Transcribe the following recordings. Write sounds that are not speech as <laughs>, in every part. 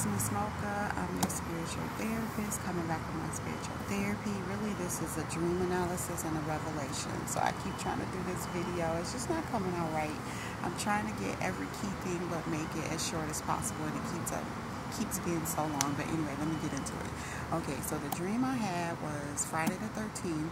is Miss Mocha. I'm your spiritual therapist coming back from my spiritual therapy. Really, this is a dream analysis and a revelation. So I keep trying to do this video. It's just not coming out right. I'm trying to get every key thing but make it as short as possible and it keeps up keeps being so long. But anyway, let me get into it. Okay, so the dream I had was Friday the 13th.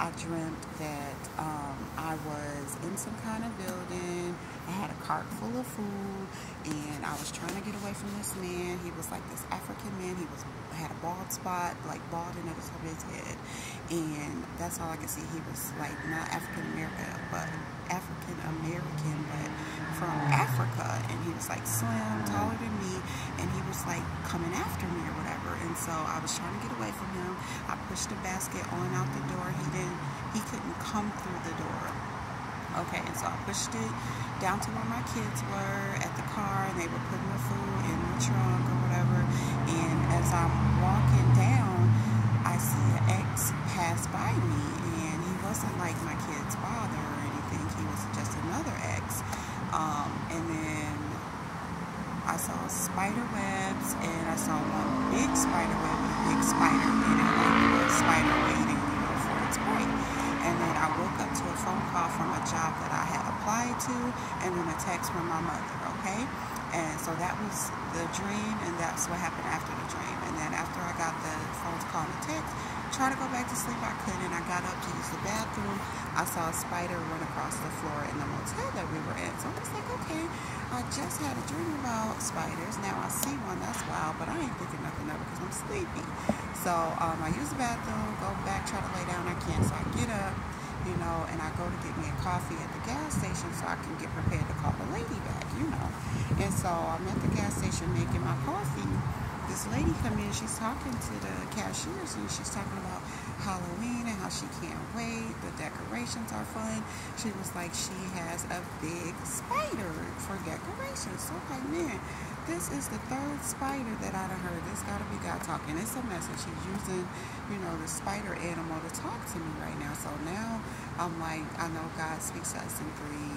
I dreamt that um, I was in some kind of building. I had a cart full of food, and I was trying to get away from this man. He was like this African man. He was had a bald spot, like balding at the top of his head, and that's all I could see. He was like not African American, but African American, Africa, and he was like slim, taller than me, and he was like coming after me or whatever. And so I was trying to get away from him. I pushed the basket on out the door. He didn't, he couldn't come through the door. Okay, and so I pushed it down to where my kids were at the car, and they were putting the food in the trunk or whatever. And as I'm walking down, I see an ex pass by me, and he wasn't like my kid's father or anything. He was just another ex. Um, and then I saw spider webs, and I saw one big spider web with a big spider in it, like a spider waiting, you know, for its prey. And then I woke up to a phone call from a job that I had applied to, and then a text from my mother, okay? And so that was the dream, and that's what happened after the dream. And then after I got the phone call and the text, try to go back to sleep, I couldn't. I got up to use the bathroom. I saw a spider run across the floor in the motel that we were in. So I was like, okay, I just had a dream about spiders. Now I see one, that's wild, but I ain't thinking nothing of it because I'm sleepy. So um, I use the bathroom, go back, try to lay down. I can't, so I get up, you know, and I go to get me a coffee at the gas station so I can get prepared to call the lady back, you know. And so I'm at the gas station making my coffee this lady come in, she's talking to the cashiers and she's talking about Halloween and how she can't wait. The decorations are fun. She was like, she has a big spider for decorations. So I'm like, man, this is the third spider that I've heard. This gotta be God talking. It's a message. She's using, you know, the spider animal to talk to me right now. So now I'm like, I know God speaks to us in three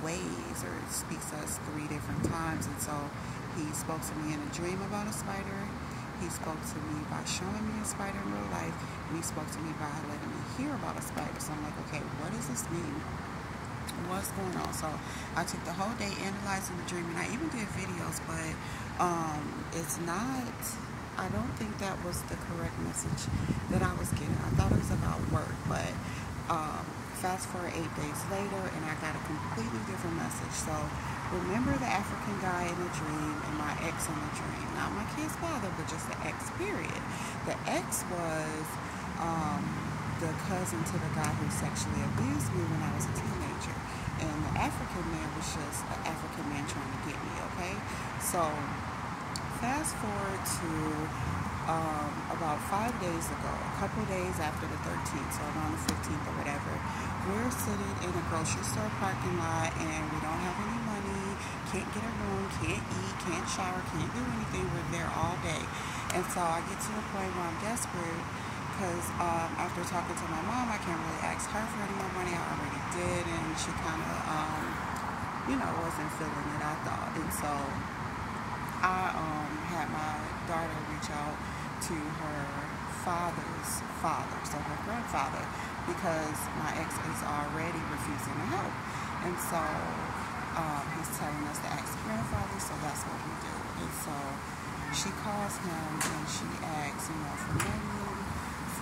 ways or speaks to us three different times. And so he spoke to me in a dream about a spider. He spoke to me by showing me a spider in real life. And he spoke to me by letting me hear about a spider. So I'm like, okay, what does this mean? What's going on? So I took the whole day analyzing the dream. And I even did videos, but um, it's not, I don't think that was the correct message that I was getting. I thought it was about work, but um, fast forward eight days later and I got a completely different message. So remember the African guy in the dream and my ex in the dream. Not my kid's father, but just the ex, period. The ex was um, the cousin to the guy who sexually abused me when I was a teenager. And the African man was just an African man trying to get me, okay? So fast forward to um, about five days ago, a couple days after the 13th, so around the 15th or whatever, we're sitting in a grocery store parking lot and we don't have any money, can't get a room, can't eat, can't shower, can't do anything. We're there all day. And so I get to the point where I'm desperate because um, after talking to my mom, I can't really ask her for any more money. I already did, and she kind of, um, you know, wasn't feeling it, I thought. And so I um, had my daughter reach out to her father's father, so her grandfather, because my ex is already refusing to help. And so um, he's telling us to ask grandfather, so that's what we do. And so she calls him and she asks, you know, for money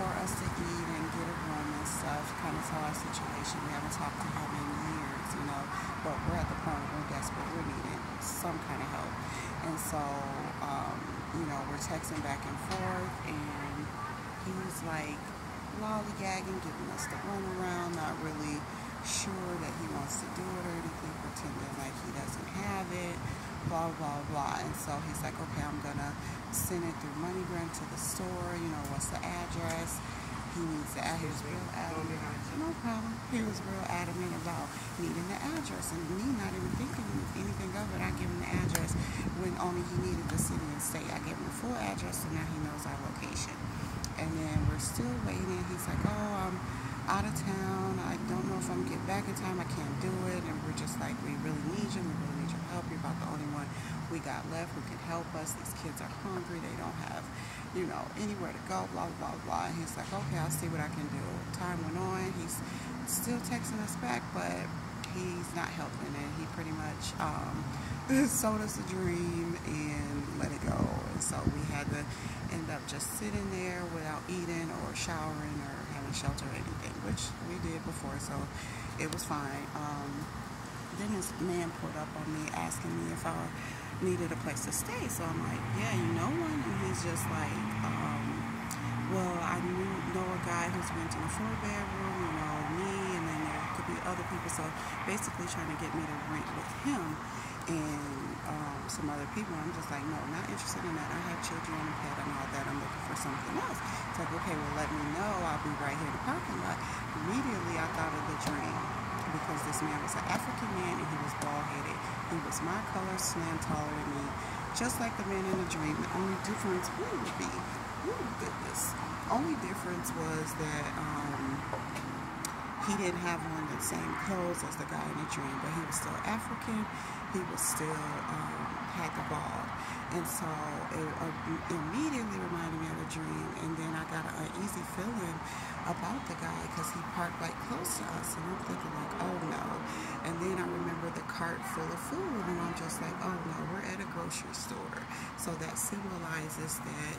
for us to eat and get a room and stuff, kind of tell our situation. We haven't talked to him in years, you know, but we're at the point where we're desperate. We're needing some kind of help. And so, um, you know, we're texting back and forth and he's like lollygagging, giving us the runaround, not really sure that he wants to do it or anything, pretending like he doesn't have it, blah, blah, blah. And so he's like, okay, I'm going to send it through MoneyGram to the store. You know, what's the address? He needs the address. He was real adamant. No problem. He was real adamant about needing the address. And me not even thinking anything of it, I give him the address when only he needed the city and state. I gave him the full address, so now he knows our location. And then we're still waiting. He's like, oh, I'm out of town. I don't know if I'm get back in time. I can't do it. And we're just like, we really need you. We really need your help. You're about the only one we got left who can help us. These kids are hungry. They don't have, you know, anywhere to go, blah, blah, blah. And he's like, okay, I'll see what I can do. Time went on. He's still texting us back, but he's not helping. And he pretty much um, <laughs> sold us a dream and let it go. And so we had to end up just sitting there without eating or showering or having shelter or anything, which we did before. So it was fine. Um, then this man pulled up on me asking me if I needed a place to stay. So I'm like, yeah, you know one? And he's just like, um, well, I knew, know a guy who's renting a four bedroom, you know, me, and then there could other people. So basically trying to get me to rent with him and um, some other people. I'm just like, no, not interested in that. I have children and a pet and all that. I'm looking for something else. It's like, okay, well, let me know. I'll be right here in the parking lot. Immediately, I thought of the dream because this man was an African man and he was bald headed. He was my color, slim, taller than me, just like the man in the dream. The only difference would be, oh goodness, only difference was that um, he didn't have on the same clothes as the guy in the dream, but he was still African. He was still um, had the bald. And so it uh, immediately reminded me of a dream. And then I got an uneasy feeling about the guy because he parked like close to us. And I'm thinking like, oh no. And then I remember the cart full of food. And I'm just like, oh no, we're at a grocery store. So that symbolizes that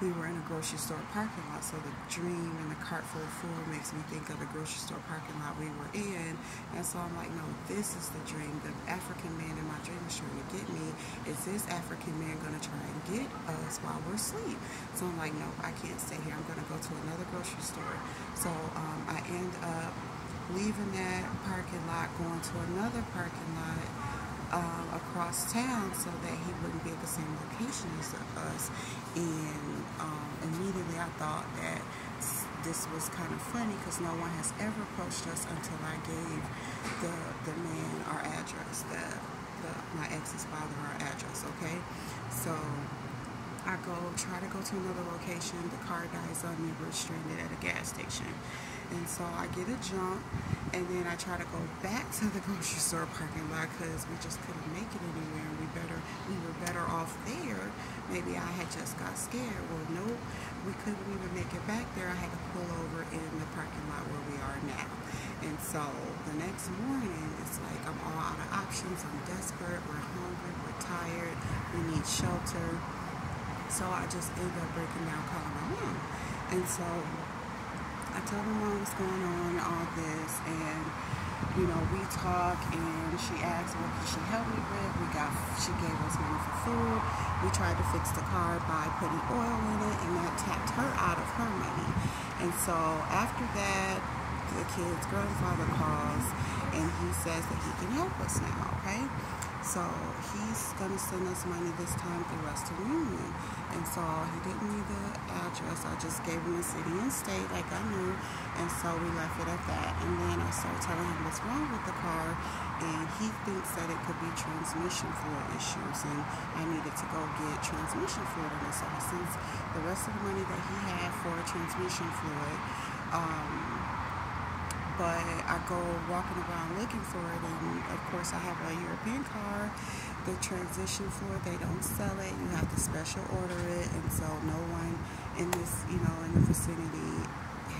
we were in a grocery store parking lot. So the dream and the cart full of food makes me think of the grocery store parking lot we were in. And so I'm like, no, this is the dream. The African man in my dream is trying to get me. Is this African man going to try and get us while we're asleep? So I'm like, no, I can't stay here. I'm going to go to another grocery store. So um, I end up leaving that parking lot, going to another parking lot um, across town so that he wouldn't be at the same location as us. And um, immediately I thought that this was kind of funny because no one has ever approached us until I gave the, the man our address, the, the my ex's father our address, okay? So I go try to go to another location, the car dies on me, we're stranded at a gas station. And so I get a jump, and then I try to go back to the <laughs> grocery store parking lot because we just couldn't make it anywhere. We better, we were better off there. Maybe I had just got scared. Well, no, we couldn't even make it back there. I had to pull over in the parking lot where we are now. And so the next morning, it's like I'm all out of options. I'm desperate. We're hungry. We're tired. We need shelter. So I just ended up breaking down, calling my mom. And so I told her mom what's going on, all this, and you know, we talk and she asked what could she help me with. We got she gave us money for food. We tried to fix the car by putting oil in it and that tapped her out of her money. And so after that the kid's grandfather calls and he says that he can help us now, okay? So he's gonna send us money this time through Western Union. And so he didn't need the address. I just gave him the city and state like I knew. And so we left it at that. And then I started telling him what's wrong with the car. And he thinks that it could be transmission fluid issues. And I needed to go get transmission fluid. And so since the rest of the money that he had for transmission fluid, um, but I go walking around looking for it, and of course I have a European car. The transmission fluid, they don't sell it. You have to special order it, and so no one in this, you know, in the vicinity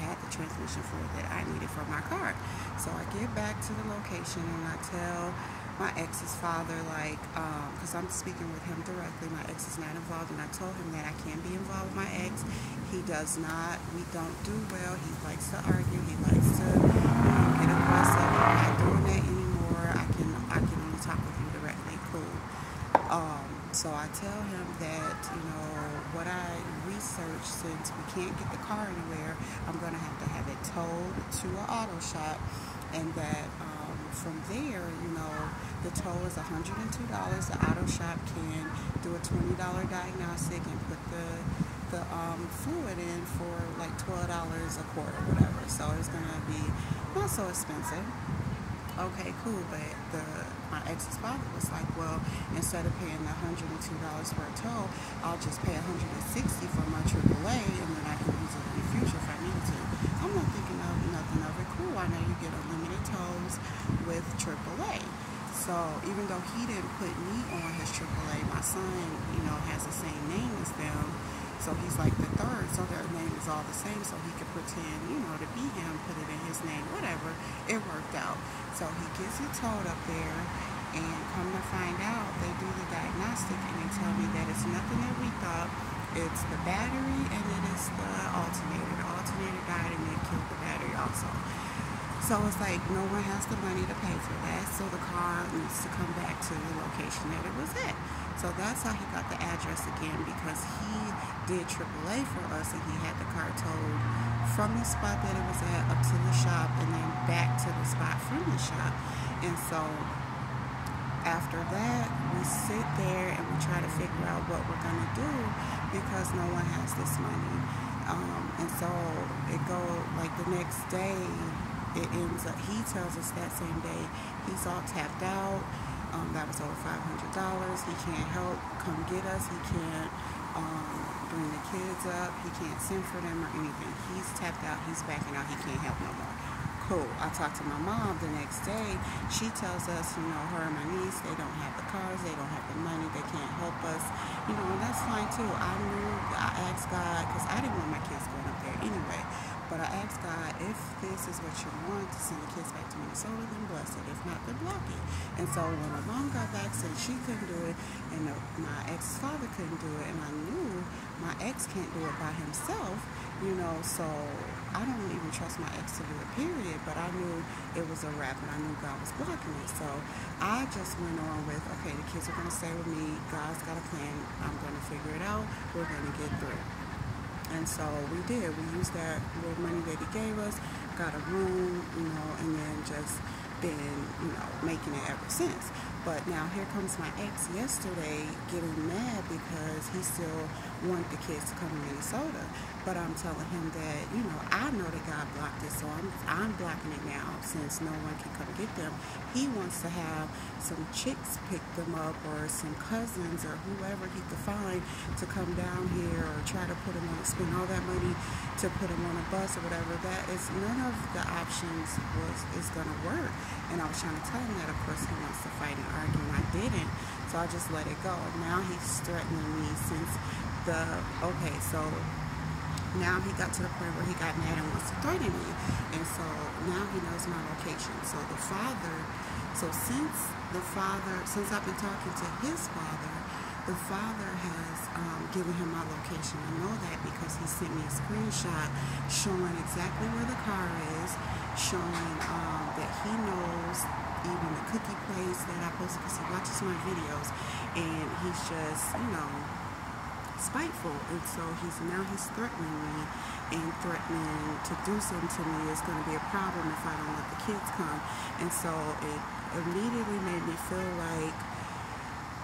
had the transmission fluid that I needed for my car. So I get back to the location and I tell my ex's father, like, because um, I'm speaking with him directly. My ex is not involved, and I told him that I can't be involved with my ex. He does not. We don't do well. He likes to argue. He likes to um, get aggressive. I'm not doing that anymore. I can I can only talk with you directly. Cool. Um, so I tell him that you know what I researched since we can't get the car anywhere, I'm gonna have to have it towed to an auto shop, and that. Um, from there, you know, the toll is $102. The auto shop can do a $20 diagnostic and put the the um, fluid in for like $12 a quart or whatever. So it's gonna be not so expensive. Okay, cool, but the my ex's father was like, well, instead of paying the $102 for a toll, I'll just pay $160 for my AAA and then I can use it future if I needed to. I'm not thinking of nothing of it. Cool, I know you get unlimited tolls with AAA. So even though he didn't put me on his AAA, my son, you know, has the same name as them. So he's like the third, so their name is all the same. So he could pretend, you know, to be him, put it in his name, whatever. It worked out. So he gets it towed up there, and come to find out, they do the diagnostic and they tell me that it's nothing that we thought. It's the battery and it is the alternator. The alternator died and it killed the battery also. So it's like no one has the money to pay for that, so the car needs to come back to the location that it was at. So that's how he got the address again because he did AAA for us and he had the car towed from the spot that it was at up to the shop and then back to the spot from the shop. And so after that, we sit there and we try to figure out what we're going to do because no one has this money. Um, and so it go like the next day it ends up, he tells us that same day he's all tapped out. Um, that was over $500. He can't help come get us. He can't um, bring the kids up. He can't send for them or anything. He's tapped out. He's backing out. He can't help no more. Cool. I talked to my mom the next day. She tells us, you know, her and my niece, they don't have the cars. They don't have the money. They can't help us. You know, and that's fine too. I knew, I asked God, because I didn't want my kids going up there anyway. But I asked God, if this is what you want to send the kids back to Minnesota, then bless it. If not, then block it. And so when my mom got back, said she couldn't do it, and my ex father couldn't do it, and I knew my ex can't do it by himself, you know, so I don't even trust my ex to do it, period. But I knew it was a wrap, and I knew God was blocking it. So I just went on with, okay, the kids are going to stay with me. God's got a plan. I'm going to figure it out. We're going to get through. And so we did. We used that little money that he gave us, got a room, you know, and then just been, you know, making it ever since. But now here comes my ex yesterday getting mad because he still wanted the kids to come to Minnesota. But I'm telling him that, you know, I know that God blocked it, so I'm, I'm blocking it now since no one can come get them. He wants to have some chicks pick them up or some cousins or whoever he could find to come down here or try to put them on, spend all that money to put them on a bus or whatever. That is none of the options was is going to work. And I was trying to tell him that, of course, he wants to fight and argue, and I didn't. So I just let it go. Now he's threatening me since the, okay, so now he got to the point where he got mad and wants to threaten me. And so now he knows my location. So the father, so since the father, since I've been talking to his father, the father has um, given him my location. I know that because he sent me a screenshot showing exactly where the car is, showing um, that he knows even the cookie place that I posted because he watches my videos and he's just, you know, spiteful and so he's now he's threatening me and threatening to do something to me is going to be a problem if I don't let the kids come and so it immediately made me feel like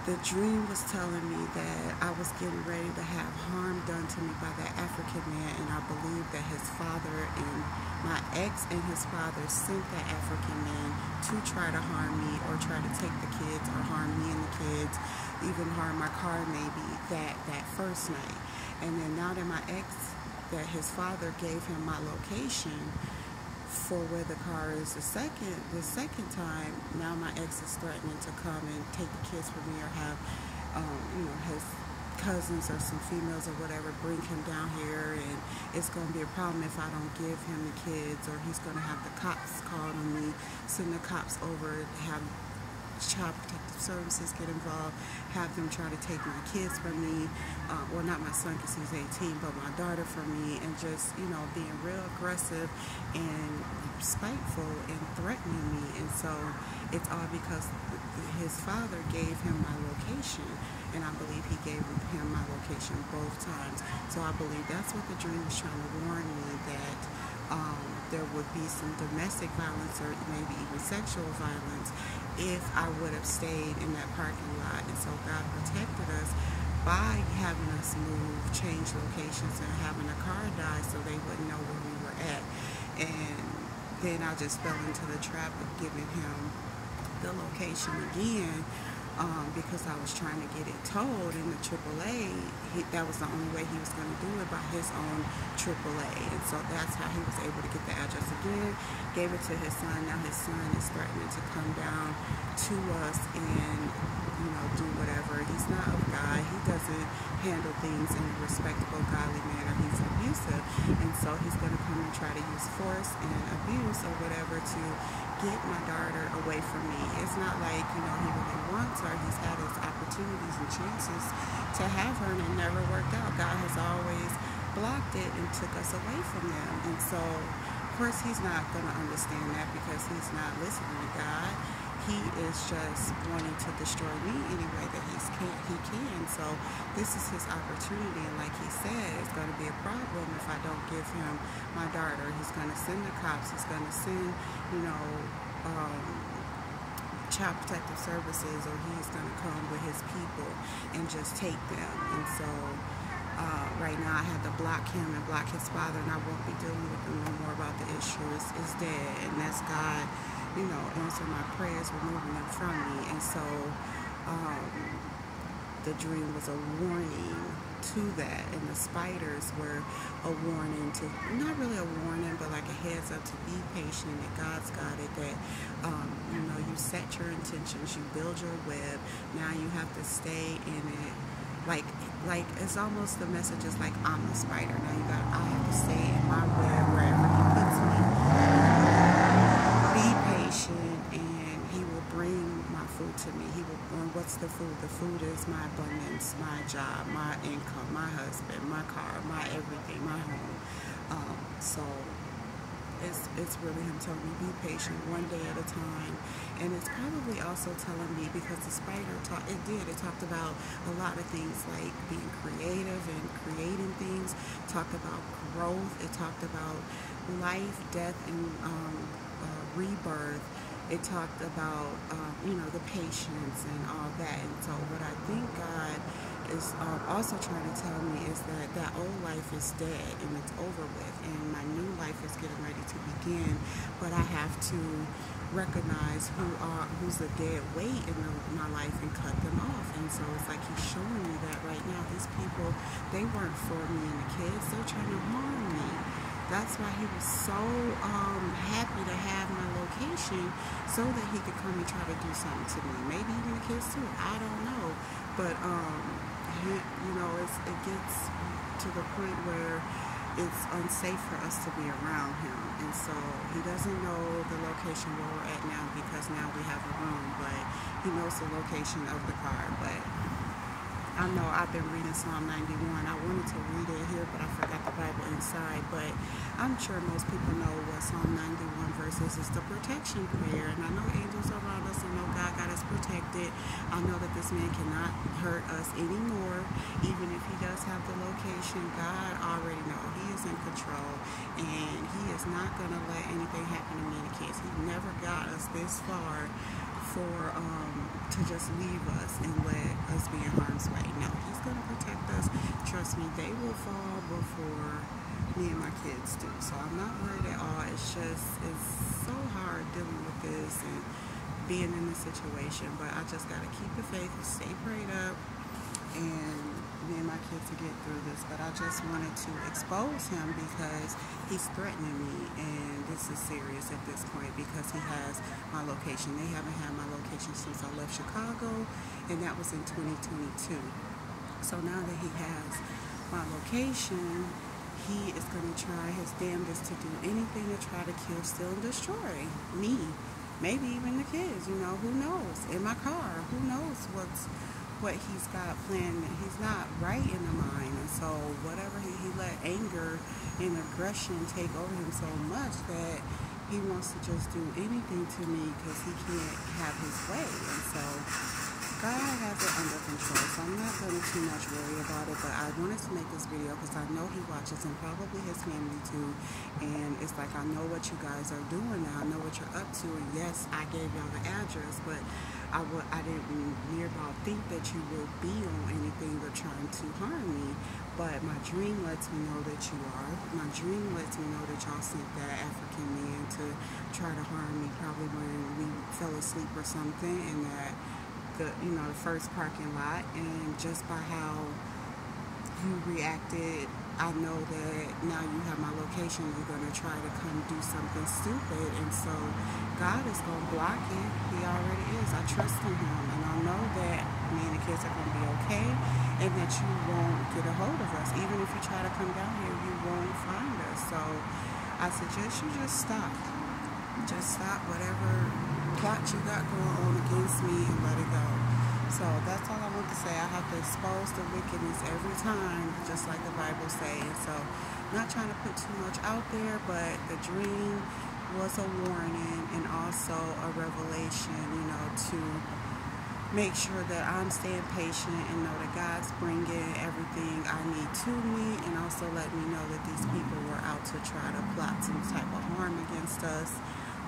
the dream was telling me that I was getting ready to have harm done to me by that African man and I believe that his father and my ex and his father sent that African man to try to harm me or try to take the kids or harm me and the kids even harm my car maybe that, that first night. And then now that my ex, that his father gave him my location for where the car is the second, the second time, now my ex is threatening to come and take the kids from me or have, um, you know, his cousins or some females or whatever bring him down here. And it's going to be a problem if I don't give him the kids or he's going to have the cops called on me, send the cops over, have Child Protective Services get involved, have them try to take my kids from me, uh, well not my son because he's 18, but my daughter from me, and just, you know, being real aggressive and spiteful and threatening me. And so it's all because his father gave him my location, and I believe he gave him my location both times. So I believe that's what the dream was trying to warn me that um, there would be some domestic violence or maybe even sexual violence if I would have stayed in that parking lot. And so God protected us by having us move, change locations, and having a car die so they wouldn't know where we were at. And then I just fell into the trap of giving him the location again um, because I was trying to get it towed in the AAA. He, that was the only way he was going to do it by his own AAA. And so that's how he was able to get the address again. Gave it to his son. Now his son is threatening to come down to us and, you know, do whatever. He's not of God. He doesn't handle things in a respectable, godly manner. He's abusive. And so he's going to come and try to use force and abuse or whatever to get my daughter away from me. It's not like, you know, he really wants her. He's had his opportunities and chances to have her and it never worked out. God has always blocked it and took us away from them. And so, of course, he's not going to understand that because he's not listening to God. He is just wanting to destroy me any way that he's can, he can. So this is his opportunity. And like he said, it's going to be a problem if I don't give him my daughter. He's going to send the cops. He's going to send, you know, um, child protective services or he's going to come with his people and just take them. And so uh, right now I have to block him and block his father and I won't be dealing with him no more about the issue. It's, it's dead and that's God, you know, answering my prayers, removing them from me. And so um, the dream was a warning to that. And the spiders were a warning to not really a warning but like a heads up to be patient that god's got it that um, you know you set your intentions you build your web. Now you have to stay in it. Like like it's almost the message is like i'm a spider. Now you got i have to stay in my web wherever he puts me be patient and he will bring my food to me he will what's the food? The food is my abundance, my job, my income, my husband, my car, my everything, my home. Um, so it's it's really him telling me be patient one day at a time and it's probably also telling me because the spider talk it did it talked about a lot of things like being creative and creating things talked about growth it talked about life death and um, uh, rebirth it talked about, uh, you know, the patience and all that. And so what I think God is um, also trying to tell me is that that old life is dead and it's over with and my new life is getting ready to begin. But I have to recognize who are who's the dead weight in the, my life and cut them off. And so it's like he's showing me that right now. These people, they weren't for me and the kids. They're trying to harm me. That's why he was so um, happy to have my location so that he could come and try to do something to me. Maybe even the kids too. I don't know. But, um, he, you know, it gets to the point where it's unsafe for us to be around him. And so he doesn't know the location where we're at now because now we have a room, but he knows the location of the car. But I know I've been reading Psalm 91. I wanted to read it here, but I forgot the Bible inside. But I'm sure most people know what Psalm 91 verses is the protection prayer. And I know angels are around us. I know God got us protected. I know that this man cannot hurt us anymore. Even if he does have the location, God already know. He is in control. And he is not going to let anything happen to me and the kids. He never got us this far for um, to just leave us and let us be in harm's way. No, he's going to protect us. Trust me, they will fall before me and my kids do. So I'm not worried at all. It's just, it's so hard dealing with this and being in this situation. But I just got to keep the faith, stay prayed up, and me and my kids to get through this. But I just wanted to expose him because he's threatening me, and this is serious at this point because he has my location. They haven't had my location since I left Chicago, and that was in 2022. So now that he has my location, he is going to try his damnedest to do anything to try to kill, steal, and destroy me. Maybe even the kids, you know, who knows? In my car, who knows what's what he's got planned. He's not right in the mind. And so whatever he, he let anger and aggression take over him so much that he wants to just do anything to me because he can't have his way. And so God has it under control, so I'm not going to too much worry about it, but I wanted to make this video because I know he watches and probably his family too, and it's like I know what you guys are doing now, I know what you're up to, and yes, I gave y'all the address, but I, didn't near nearby think that you would be on anything or trying to harm me, but my dream lets me know that you are. My dream lets me know that y'all sent that African man to try to harm me probably when we fell asleep or something, and that the you know the first parking lot, and just by how you reacted, I know that now you have my location. You're gonna try to come do something stupid, and so God is gonna block it. He already is. I trust in Him, and I know that me and the kids are gonna be okay, and that you won't get a hold of us. Even if you try to come down here, you won't find us. So I suggest you just stop. Just stop whatever plot you got going on against me and let it go. So that's all I want to say. I have to expose the wickedness every time, just like the Bible says. So not trying to put too much out there, but the dream was a warning and also a revelation, you know, to make sure that I'm staying patient and know that God's bringing everything I need to me and also let me know that these people were out to try to plot some type of harm against us.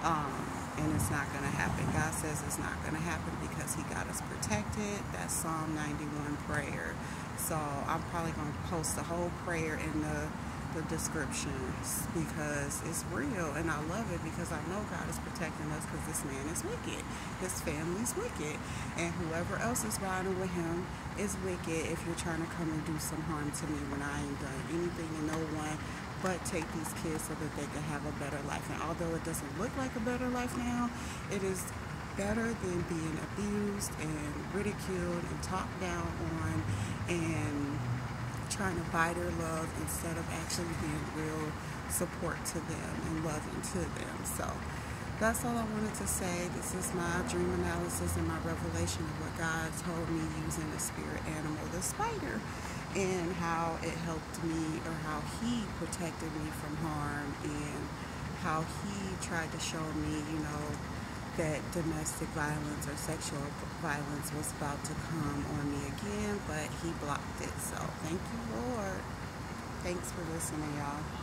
Um, and it's not going to happen. God says it's not going to happen because He got us protected. That's Psalm 91 prayer. So I'm probably going to post the whole prayer in the the descriptions because it's real and I love it because I know God is protecting us because this man is wicked. His family's wicked. And whoever else is riding with him is wicked if you're trying to come and do some harm to me when I ain't done anything and no one but take these kids so that they can have a better life. And although it doesn't look like a better life now, it is better than being abused and ridiculed and talked down on and trying to buy their love instead of actually being real support to them and loving to them. So that's all I wanted to say. This is my dream analysis and my revelation of what God told me using the spirit animal, the spider and how it helped me or how he protected me from harm and how he tried to show me, you know, that domestic violence or sexual violence was about to come on me again, but he blocked it. So thank you, Lord. Thanks for listening, y'all.